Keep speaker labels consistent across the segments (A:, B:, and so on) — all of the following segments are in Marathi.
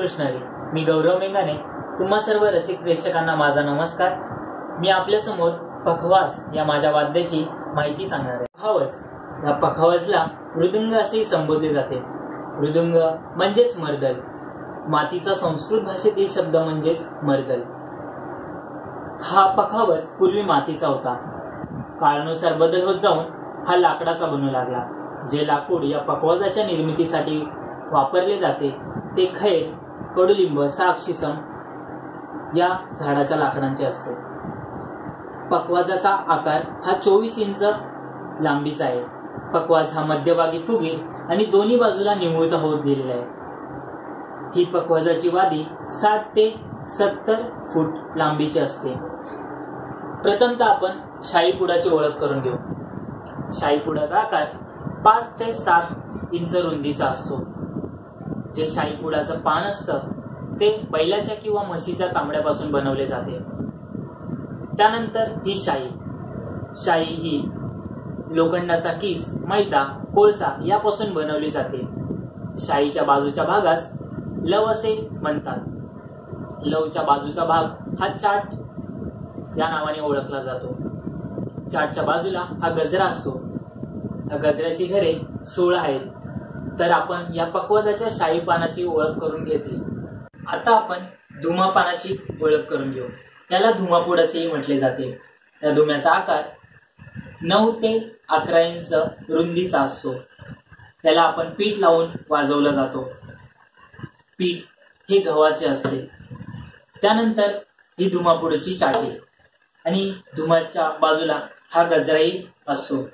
A: कृष्णरी मी गौरव मेंगाने तुम्हा सर्व रसिक प्रेक्षकांना माझा नमस्कार. मी आपल्यासमोर पखवाज या माझ्या वाद्याची माहिती सांगणार आहे. पखावज या पखावजला मृदुंग असेही संबोधले जाते. मृदुंग म्हणजेच मर्दल. मातीचा संस्कृत भाषेतील शब्द म्हणजेच मर्दल. हा पखावज पूर्वी मातीचा होता. काळानुसार बदल होत जाऊन हा लाकडाचा बनू लागला. जे लाकूड या पखवाजाच्या निर्मितीसाठी वापरले जाते ते खैर कडुलिंब साक्षीसम या झाडाच्या लाकडांचे असते. पकवाजाचा आकार हा चोवीस इंच लांबीचा आहे. पकवाज हा मध्यभागी फुगीर आणि दोन्ही बाजूला निमुळता होत गेलेला आहे. ही पकवाजाची वादी सात ते सत्तर फूट लांबीची असते. प्रथमतः आपण शाईपुडाची ओळख करून घेऊ. शाईपुडाचा आकार पाच ते सात इंच रुंदीचा असतो. जे शाईपुडाचं पान असतं ते बैलाच्या किंवा म्हशीच्या चामड्यापासून बनवले जाते. त्यानंतर ही शाई शाई ही लोखंडाचा किस मैदा कोळसा यापासून बनवली जाते. शाईच्या बाजूच्या भागास लव असे म्हणतात. लवच्या बाजूचा भाग हा चाट या नावाने ओळखला जातो. चाटच्या बाजूला हा गजरा असतो. या गजऱ्याची घरे सोळा आहेत. तर आपण या पक्वादाच्या शाही पानाची ओळख करून घेतली. आता आपण धुमापानाची ओळख करून घेऊ. याला धुमापूड असेही म्हटले जाते. या धुम्याचा आकार नऊ ते अकरा इंच रुंदीचा असतो. त्याला आपण पीठ लावून वाजवला जातो. पीठ हे गव्हाचे असते. त्यानंतर ही धुमापुडची चाटी आणि धुमाच्या बाजूला हा गजराही असतो.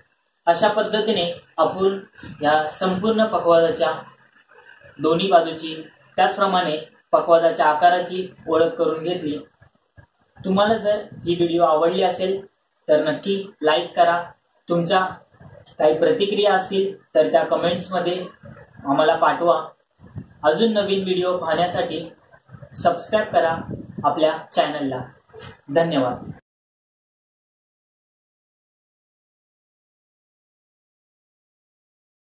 A: अशा पद्धतीने आपण या संपूर्ण पकवाजाच्या दोन्ही बाजूची त्याचप्रमाणे पकवाजाच्या आकाराची ओळख करून घेतली. तुम्हाला जर ही व्हिडिओ आवडली असेल तर नक्की लाईक करा. तुमच्या काही प्रतिक्रिया असतील तर त्या कमेंट्समध्ये आम्हाला पाठवा. अजून नवीन व्हिडिओ पाहण्यासाठी सबस्क्राईब करा आपल्या चॅनलला धन्यवाद.